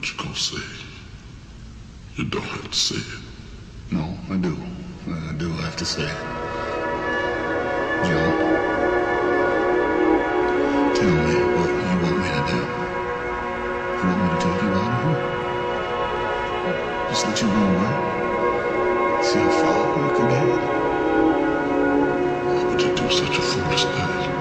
what you gonna say. You don't have to say it. No, I do. I do have to say it. Joe, tell me what you want me to do. You want me to take you out of here? Just let you run away? See how far you can get? Why would you do such a foolish thing?